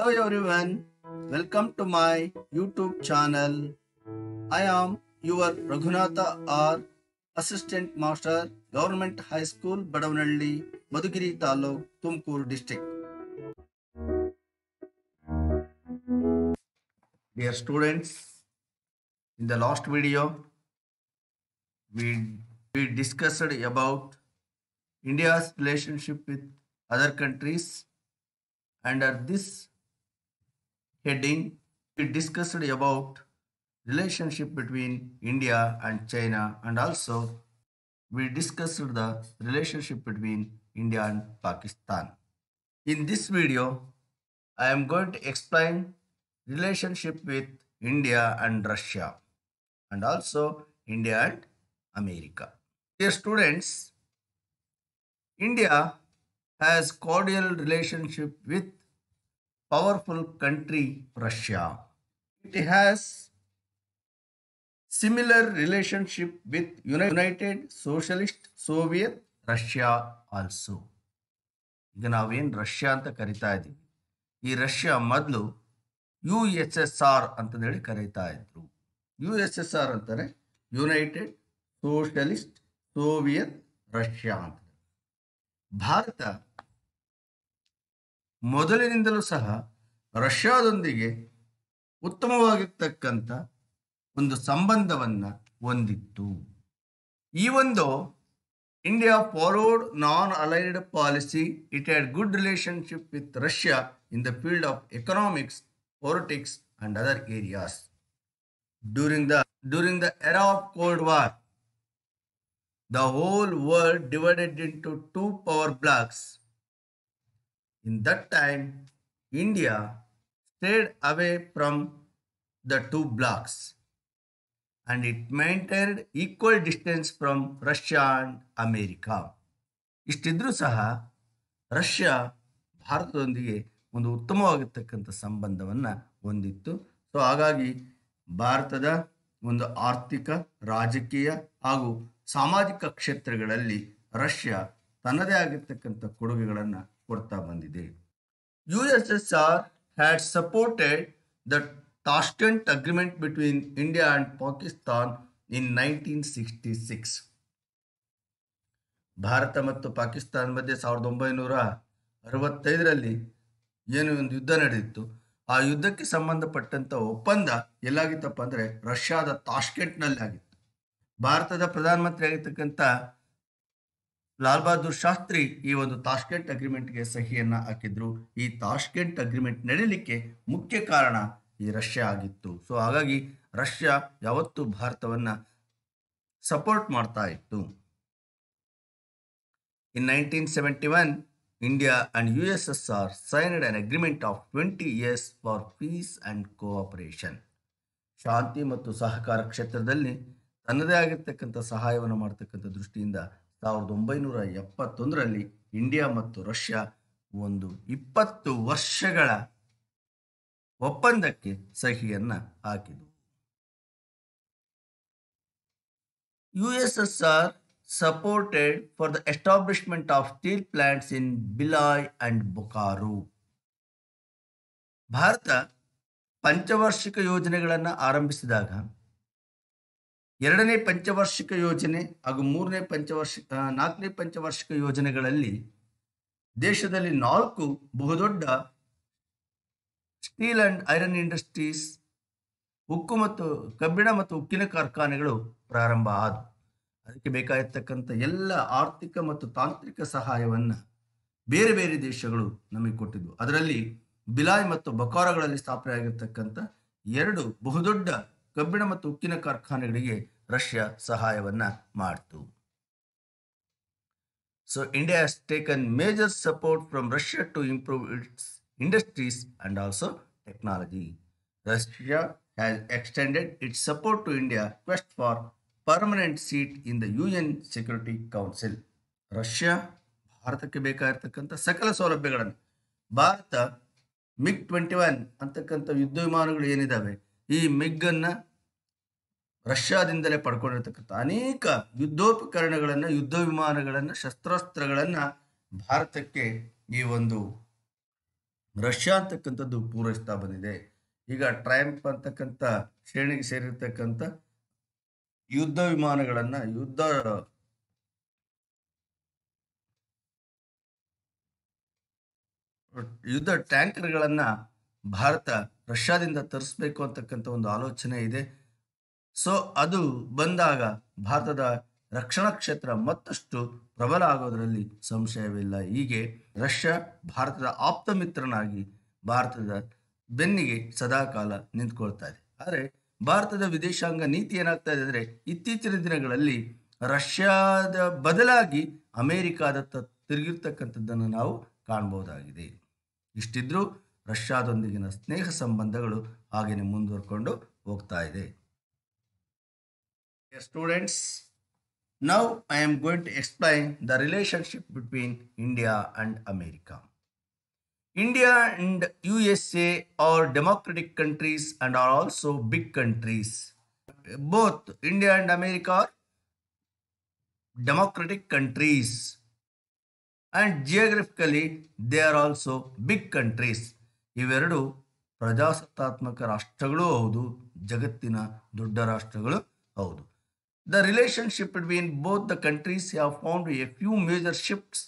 Hello everyone, welcome to my YouTube channel. I am your Raghunatha R, Assistant Master, Government High School, Badavanalli, Madugiri Taluk, Tumkur District. Dear students, in the last video, we, we discussed about India's relationship with other countries. Under this heading, we discussed about relationship between India and China and also we discussed the relationship between India and Pakistan. In this video, I am going to explain relationship with India and Russia and also India and America. Dear students, India has cordial relationship with powerful country Russia. It has similar relationship with United Socialist Soviet Russia also. ಈಗ ನಾವೇನು Russia ಅಂತ ಕರಿತಾ ಇದ್ದೀವಿ ಈ Russia ಮೊದಲು you S S R ಅಂತಂದೇಳಿ ಕರೀತಾ ಇದ್ರು ಯು ಎಸ್ ಎಸ್ ಆರ್ ಅಂತಾರೆ ಯುನೈಟೆಡ್ ಸೋಷಲಿಸ್ಟ್ ಸೋವಿಯತ್ ರಷ್ಯಾ ಅಂತ ಭಾರತ ಮೊದಲಿನಿಂದಲೂ ಸಹ ರಷ್ಯಾದೊಂದಿಗೆ ಉತ್ತಮವಾಗಿರ್ತಕ್ಕಂಥ ಒಂದು ಸಂಬಂಧವನ್ನು ಹೊಂದಿತ್ತು ಈ ಒಂದು India followed non aligned policy it had good relationship with Russia in the field of economics politics and other areas during the during the era of cold war the whole world divided into two power blocks. In that time, India stayed away from the two blocks and it maintained equal distance from Russia and America. ಇಷ್ಟಿದ್ರೂ ಸಹ Russia ಭಾರತದೊಂದಿಗೆ ಒಂದು ಉತ್ತಮವಾಗಿರ್ತಕ್ಕಂಥ ಸಂಬಂಧವನ್ನು ಹೊಂದಿತ್ತು so ಹಾಗಾಗಿ ಭಾರತದ ಒಂದು ಆರ್ಥಿಕ ರಾಜಕೀಯ ಹಾಗೂ ಸಾಮಾಜಿಕ ಕ್ಷೇತ್ರಗಳಲ್ಲಿ ರಷ್ಯಾ ತನ್ನದೇ ಆಗಿರ್ತಕ್ಕಂಥ ಕೊಡುಗೆಗಳನ್ನು ಕೊಡ್ತಾ ಬಂದಿದೆ. U S S R had supported the Tashkent agreement between India and Pakistan in nineteen sixty six Bharat ಮತ್ತು ಪಾಕಿಸ್ತಾನ ಮಧ್ಯೆ ಸಾವಿರದ ಒಂಬೈನೂರ ಅರವತ್ತೈದರಲ್ಲಿ ಏನು ಒಂದು ಯುದ್ಧ ನಡೆದಿತ್ತು. ಆ ಯುದ್ಧಕ್ಕೆ ಸಂಬಂಧಪಟ್ಟಂತ ಒಪ್ಪಂದ ಎಲ್ಲಾಗಿತ್ತಪ್ಪ ಅಂದ್ರೆ ರಷ್ಯಾದ ತಾಷ್ಕೆಂಟ್ನಲ್ಲಿ ಆಗಿತ್ತು ಭಾರತದ ಪ್ರಧಾನಮಂತ್ರಿ ಆಗಿರ್ತಕ್ಕಂಥ ಲಾಲ್ ಬಹದ್ದೂರ್ ಶಾಸ್ತ್ರಿ ಈ ಒಂದು ತಾಷ್ಕೆಂಟ್ ಅಗ್ರಿಮೆಂಟ್ಗೆ ಸಹಿಯನ್ನ ಹಾಕಿದ್ರು. ಈ ತಾಷ್ಕೆಂಟ್ ಅಗ್ರಿಮೆಂಟ್ ನಡೀಲಿಕ್ಕೆ ಮುಖ್ಯ ಕಾರಣ ಈ ರಷ್ಯಾ ಆಗಿತ್ತು. ಸೊ ಹಾಗಾಗಿ ರಷ್ಯಾ ಯಾವತ್ತು ಭಾರತವನ್ನ ಸಪೋರ್ಟ್ ಮಾಡ್ತಾ ಇತ್ತು. In nineteen seventy one India and U S S R signed an agreement of twenty years for peace and cooperation ಶಾಂತಿ ಮತ್ತು ಸಹಕಾರ ಕ್ಷೇತ್ರದಲ್ಲಿ ತನ್ನದೇ ಆಗಿರ್ತಕ್ಕಂಥ ಸಹಾಯವನ್ನು ಮಾಡತಕ್ಕಂಥ ದೃಷ್ಟಿಯಿಂದ ಸಾವಿರದ ಒಂಬೈನೂರ ಎಪ್ಪತ್ತೊಂದರಲ್ಲಿ ಇಂಡಿಯಾ ಮತ್ತು ರಷ್ಯಾ ಒಂದು ಇಪ್ಪತ್ತು ವರ್ಷಗಳ ಒಪ್ಪಂದಕ್ಕೆ ಸಹಿಯನ್ನ ಹಾಕಿದು U S S R supported for the establishment of steel plants in Bhilai and Bokaro Bharat ಪಂಚವಾರ್ಷಿಕ ಯೋಜನೆಗಳನ್ನು ಆರಂಭಿಸಿದಾಗ ಎರಡನೇ ಪಂಚವಾರ್ಷಿಕ ಯೋಜನೆ ಹಾಗೂ ಮೂರನೇ ಪಂಚವಾರ್ಷಿಕ ನಾಲ್ಕನೇ ಪಂಚವಾರ್ಷಿಕ ಯೋಜನೆಗಳಲ್ಲಿ ದೇಶದಲ್ಲಿ ನಾಲ್ಕು ಬಹುದೊಡ್ಡ ಸ್ಟೀಲ್ ಅಂಡ್ ಐರನ್ ಇಂಡಸ್ಟ್ರೀಸ್, ಉಕ್ಕು ಮತ್ತು ಕಬ್ಬಿಣ ಮತ್ತು ಉಕ್ಕಿನ ಕಾರ್ಖಾನೆಗಳು ಪ್ರಾರಂಭ ಆದವು ಅದಕ್ಕೆ ಬೇಕಾಗಿರ್ತಕ್ಕಂಥ ಎಲ್ಲ ಆರ್ಥಿಕ ಮತ್ತು ತಾಂತ್ರಿಕ ಸಹಾಯವನ್ನು ಬೇರೆ ಬೇರೆ ದೇಶಗಳು ನಮಗೆ ಕೊಟ್ಟಿದ್ವು. ಅದರಲ್ಲಿ ಬಿಲಾಯ್ ಮತ್ತು ಬಕಾರಗಳಲ್ಲಿ ಸ್ಥಾಪನೆ ಆಗಿರ್ತಕ್ಕಂಥ ಎರಡು ಬಹುದೊಡ್ಡ ಕಬ್ಬಿಣ ಮತ್ತು ಉಕ್ಕಿನ ಕಾರ್ಖಾನೆಗಳಿಗೆ ರಷ್ಯಾ ಸಹಾಯವನ್ನ ಮಾಡ್ತು. So India has taken major support from Russia to improve its industries and also technology Russia has extended its support to India quest for permanent seat in the U N security council Russia ಭಾರತಕ್ಕೆ ಬೇಕಾಗಿರ್ತಕ್ಕಂಥ ಸಕಲ ಸೌಲಭ್ಯಗಳನ್ನು, Bharat MiG twenty one ಅಂತಕ್ಕಂಥ ಯುದ್ಧ ವಿಮಾನಗಳು ಏನಿದಾವೆ, ಈ ಮಿಗ್ಗನ್ನು ರಷ್ಯಾದಿಂದಲೇ ಪಡ್ಕೊಂಡಿರ್ತಕ್ಕಂಥ ಅನೇಕ ಯುದ್ಧೋಪಕರಣಗಳನ್ನು ಯುದ್ಧ ವಿಮಾನಗಳನ್ನು ಶಸ್ತ್ರಾಸ್ತ್ರಗಳನ್ನು ಭಾರತಕ್ಕೆ ಈ ಒಂದು ರಷ್ಯಾ ಅಂತಕ್ಕಂಥದ್ದು ಪೂರೈಸ್ತಾ ಬಂದಿದೆ. ಈಗ ಟ್ರಯಾಂಪ್ ಅಂತಕ್ಕಂಥ ಶ್ರೇಣಿಗೆ ಸೇರಿರ್ತಕ್ಕಂಥ ಯುದ್ಧ ವಿಮಾನಗಳನ್ನು, ಯುದ್ಧ ಯುದ್ಧ ಟ್ಯಾಂಕರ್ಗಳನ್ನು ಭಾರತ ರಷ್ಯಾದಿಂದ ತರಿಸ್ಬೇಕು ಅಂತಕ್ಕಂಥ ಒಂದು ಆಲೋಚನೆ ಇದೆ. ಸೊ ಅದು ಬಂದಾಗ ಭಾರತದ ರಕ್ಷಣಾ ಕ್ಷೇತ್ರ ಮತ್ತಷ್ಟು ಪ್ರಬಲ ಆಗೋದರಲ್ಲಿ ಸಂಶಯವಿಲ್ಲ. ಹೀಗೆ ರಷ್ಯಾ ಭಾರತದ ಆಪ್ತ ಮಿತ್ರನಾಗಿ ಭಾರತದ ಬೆನ್ನಿಗೆ ಸದಾಕಾಲ ನಿಂತ್ಕೊಳ್ತಾ ಇದೆ. ಆದರೆ ಭಾರತದ ವಿದೇಶಾಂಗ ನೀತಿ ಏನಾಗ್ತಾ ಇದೆ ಅಂದರೆ ಇತ್ತೀಚಿನ ದಿನಗಳಲ್ಲಿ ರಷ್ಯಾದ ಬದಲಾಗಿ ಅಮೇರಿಕಾದತ್ತ ತಿರುಗಿರ್ತಕ್ಕಂಥದ್ದನ್ನು ನಾವು ಕಾಣಬಹುದಾಗಿದೆ. ಇಷ್ಟಿದ್ರೂ ರಷ್ಯಾದೊಂದಿಗಿನ ಸ್ನೇಹ ಸಂಬಂಧಗಳು ಹಾಗೆಯೇ ಮುಂದುವರ್ಕೊಂಡು ಹೋಗ್ತಾ ಇದೆ. Students Now I am going to explain the relationship between India and America. India and USA are democratic countries and are also big countries. Both India and America are democratic countries and geographically they are also big countries. ಇವೆರಡು ಪ್ರಜಾಸತ್ತಾತ್ಮಕ ರಾಷ್ಟ್ರಗಳೂ ಹೌದು ಜಗತ್ತಿನ ದೊಡ್ಡ ರಾಷ್ಟ್ರಗಳು ಹೌದು The relationship between both the countries have found a few major shifts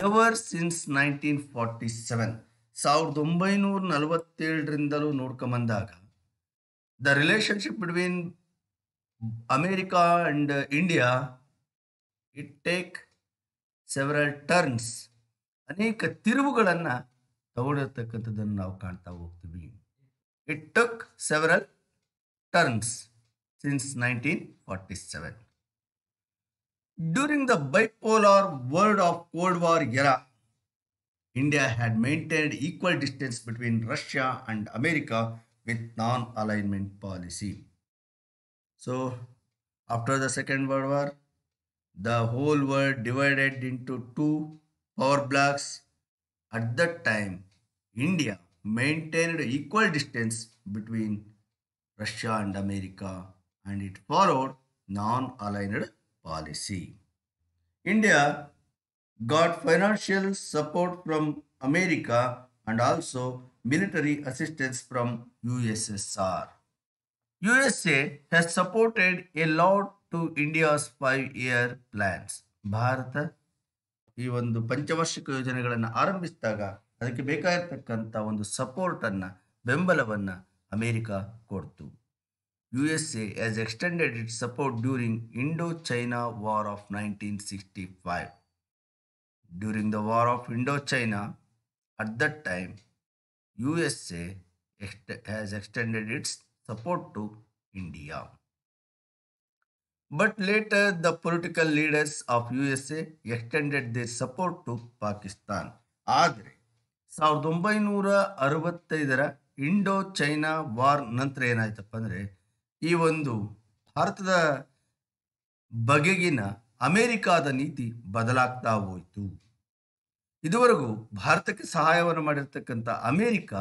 ever since 1947. ಸಾವಿರದ ಒಂಬೈನೂರ ನಲವತ್ತೇಳರಿಂದಲೂ ನೋಡ್ಕೊಂಬಂದಾಗ the relationship between America and India it take several turns ಅನೇಕ ತಿರುವುಗಳನ್ನು ತಗೊಂಡಿರ್ತಕ್ಕಂಥದ್ದನ್ನು ನಾವು ಕಾಣ್ತಾ ಹೋಗ್ತೀವಿ. It took several turns since 1947. During the bipolar world of Cold War era, India had maintained equal distance between Russia and America with non alignment policy. So, after the Second World War, the whole world divided into two power blocks. At that time, India maintained equal distance between Russia and America and it followed non-aligned policy. India got financial support from America and also military assistance from USSR. USA has supported a lot to India's five-year plans. Bharat ಈ ಒಂದು ಪಂಚವಾರ್ಷಿಕ ಯೋಜನೆಗಳನ್ನು ಆರಂಭಿಸಿದಾಗ ಅದಕ್ಕೆ ಬೇಕಾಗಿರ್ತಕ್ಕಂಥ ಒಂದು ಸಪೋರ್ಟನ್ನು ಬೆಂಬಲವನ್ನು America, ಕೊಡ್ತು USA has extended its support during Indo-China War of 1965. During the War of Indochina, at that time, USA has extended its support to India. But later, the political leaders of USA extended their support to Pakistan. ಆದರೆ ಸಾವಿರದ ಒಂಬೈನೂರ ಅರವತ್ತೈದರ Indo China war ನಂತರ ಏನಾಯ್ತಪ್ಪ ಅಂದರೆ ಈ ಒಂದು ಭಾರತದ ಬಗೆಗಿನ ಅಮೆರಿಕಾದ ನೀತಿ ಬದಲಾಗ್ತಾ ಹೋಯಿತು. ಇದುವರೆಗೂ ಭಾರತಕ್ಕೆ ಸಹಾಯವನ್ನು ಮಾಡಿರ್ತಕ್ಕಂಥ ಅಮೇರಿಕ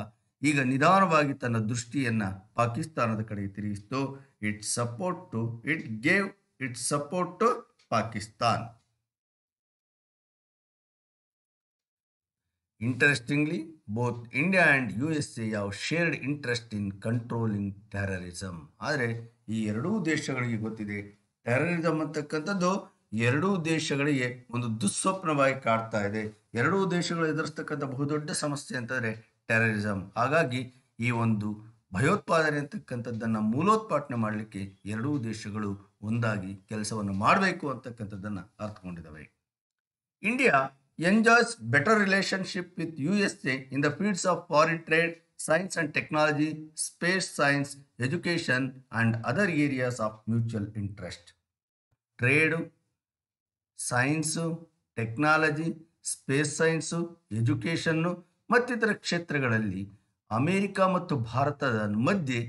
ಈಗ ನಿಧಾನವಾಗಿ ತನ್ನ ದೃಷ್ಟಿಯನ್ನ ಪಾಕಿಸ್ತಾನದ ಕಡೆಗೆ ತಿರುಗಿಸ್ತು. It support to it gave it support to Pakistan. Interestingly, both India and USA have shared interest in controlling terrorism. ಆದರೆ ಈ ಎರಡೂ ದೇಶಗಳಿಗೆ ಗೊತ್ತಿದೆ. ಟೆರರಿಸಮ್ ಅಂತಕ್ಕಂಥದ್ದು ಎರಡೂ ದೇಶಗಳಿಗೆ ಒಂದು ದುಸ್ವಪ್ನವಾಗಿ ಕಾಡ್ತಾ ಇದೆ. ಎರಡೂ ದೇಶಗಳು ಎದುರಿಸ್ತಕ್ಕಂಥ ಬಹುದೊಡ್ಡ ಸಮಸ್ಯೆ ಅಂತಂದರೆ ಟೆರರಿಸಮ್ ಹಾಗಾಗಿ ಈ ಒಂದು ಭಯೋತ್ಪಾದನೆ ಅಂತಕ್ಕಂಥದ್ದನ್ನು ಮೂಲೋತ್ಪಾಟನೆ ಮಾಡಲಿಕ್ಕೆ ಎರಡೂ ದೇಶಗಳು ಒಂದಾಗಿ ಕೆಲಸವನ್ನು ಮಾಡಬೇಕು ಅಂತಕ್ಕಂಥದ್ದನ್ನು ಅರ್ಥಕೊಂಡಿದ್ದಾವೆ India enjoys better relationship with U S A in the fields of foreign trade science and technology space science education and other areas of mutual interest trade science technology space science education ಮತ್ತಿತರ ಕ್ಷೇತ್ರಗಳಲ್ಲಿ America ಮತ್ತು ಭಾರತದ ಮಧ್ಯೆ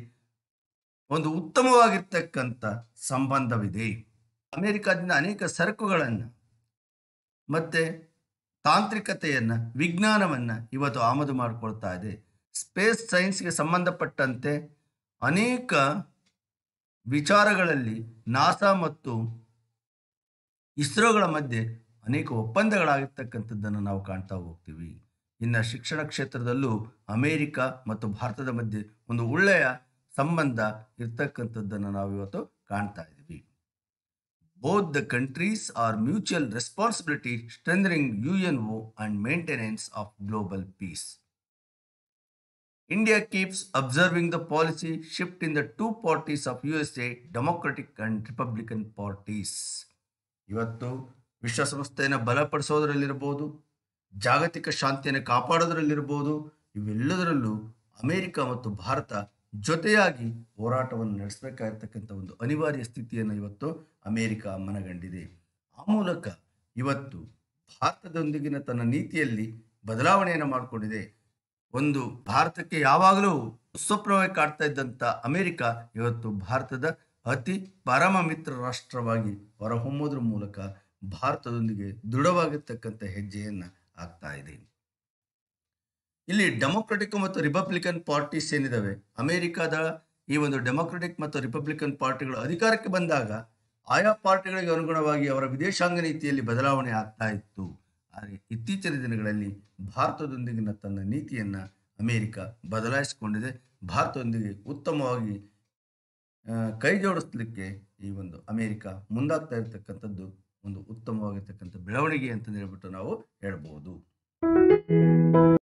ಒಂದು ಉತ್ತಮವಾಗಿರ್ತಕ್ಕಂಥ ಸಂಬಂಧವಿದೆ. ಅಮೇರಿಕಾದಿಂದ ಅನೇಕ ಸರಕುಗಳನ್ನು ಮತ್ತು ತಾಂತ್ರಿಕತೆಯನ್ನು, ವಿಜ್ಞಾನವನ್ನು ಇವತ್ತು ಆಮದು ಮಾಡಿಕೊಳ್ತಾ ಇದೆ. ಸ್ಪೇಸ್ ಸೈನ್ಸ್ಗೆ ಸಂಬಂಧಪಟ್ಟಂತೆ ಅನೇಕ ವಿಚಾರಗಳಲ್ಲಿ ನಾಸಾ ಮತ್ತು ಇಸ್ರೋಗಳ ಮಧ್ಯೆ ಅನೇಕ ಒಪ್ಪಂದಗಳಾಗಿರ್ತಕ್ಕಂಥದ್ದನ್ನು ನಾವು ಕಾಣ್ತಾ ಹೋಗ್ತೀವಿ. ಇನ್ನು ಶಿಕ್ಷಣ ಕ್ಷೇತ್ರದಲ್ಲೂ ಅಮೇರಿಕ ಮತ್ತು ಭಾರತದ ಮಧ್ಯೆ ಒಂದು ಒಳ್ಳೆಯ ಸಂಬಂಧ ಇರ್ತಕ್ಕಂಥದ್ದನ್ನು ನಾವು ಇವತ್ತು ಕಾಣ್ತಾ ಇದ್ದೀವಿ mutual responsibility strengthening U N O and maintenance of global peace India keeps observing the policy shift in the two parties of U S A Democratic and Republican parties ಇವತ್ತು ವಿಶ್ವಸಂಸ್ಥೆಯನ್ನು ಬಲಪಡಿಸೋದರಲ್ಲಿರ್ಬೋದು, ಜಾಗತಿಕ ಶಾಂತಿಯನ್ನು ಕಾಪಾಡೋದರಲ್ಲಿರ್ಬೋದು, ಇವೆಲ್ಲದರಲ್ಲೂ ಅಮೆರಿಕ ಮತ್ತು ಭಾರತ ಜೊತೆಯಾಗಿ ಹೋರಾಟವನ್ನು ನಡೆಸಬೇಕಾಗಿರ್ತಕ್ಕಂಥ ಒಂದು ಅನಿವಾರ್ಯ ಸ್ಥಿತಿಯನ್ನು ಇವತ್ತು ಅಮೆರಿಕ ಮನಗಂಡಿದೆ. ಆ ಮೂಲಕ ಇವತ್ತು ಭಾರತದೊಂದಿಗಿನ ತನ್ನ ನೀತಿಯಲ್ಲಿ ಬದಲಾವಣೆಯನ್ನು ಮಾಡಿಕೊಂಡಿದೆ. ಒಂದು ಭಾರತಕ್ಕೆ ಯಾವಾಗಲೂ ಸ್ವಪ್ನವಾಗಿ ಕಾಡ್ತಾ ಇದ್ದಂಥ ಅಮೇರಿಕ ಇವತ್ತು ಭಾರತದ ಅತಿ ಪರಮ ಮಿತ್ರ ರಾಷ್ಟ್ರವಾಗಿ ಹೊರಹೊಮ್ಮೋದ್ರ ಮೂಲಕ ಭಾರತದೊಂದಿಗೆ ದೃಢವಾಗಿರ್ತಕ್ಕಂಥ ಹೆಜ್ಜೆಯನ್ನು ಆಗ್ತಾ ಇದೆ. ಇಲ್ಲಿ ಡೆಮೊಕ್ರೆಟಿಕ್ ಮತ್ತು ರಿಪಬ್ಲಿಕನ್ ಪಾರ್ಟೀಸ್ ಏನಿದಾವೆ? ಅಮೆರಿಕದ ಈ ಒಂದು ಡೆಮೊಕ್ರೆಟಿಕ್ ಮತ್ತು ರಿಪಬ್ಲಿಕನ್ ಪಾರ್ಟಿಗಳು ಅಧಿಕಾರಕ್ಕೆ ಬಂದಾಗ ಆಯಾ ಪಾರ್ಟಿಗಳಿಗೆ ಅನುಗುಣವಾಗಿ ಅವರ ವಿದೇಶಾಂಗ ನೀತಿಯಲ್ಲಿ ಬದಲಾವಣೆ ಆಗ್ತಾ ಇತ್ತು. ಆದರೆ ಇತ್ತೀಚಿನ ದಿನಗಳಲ್ಲಿ ಭಾರತದೊಂದಿಗಿನ ತನ್ನ ನೀತಿಯನ್ನು ಅಮೆರಿಕ ಬದಲಾಯಿಸಿಕೊಂಡಿದೆ. ಭಾರತದೊಂದಿಗೆ ಉತ್ತಮವಾಗಿ ಕೈ ಜೋಡಿಸ್ಲಿಕ್ಕೆ ಈ ಒಂದು ಅಮೆರಿಕ ಮುಂದಾಗ್ತಾ ಇರತಕ್ಕಂಥದ್ದು ಒಂದು ಉತ್ತಮವಾಗಿರ್ತಕ್ಕಂಥ ಬೆಳವಣಿಗೆ ಅಂತ ಹೇಳ್ಬಿಟ್ಟು ನಾವು ಹೇಳ್ಬೋದು.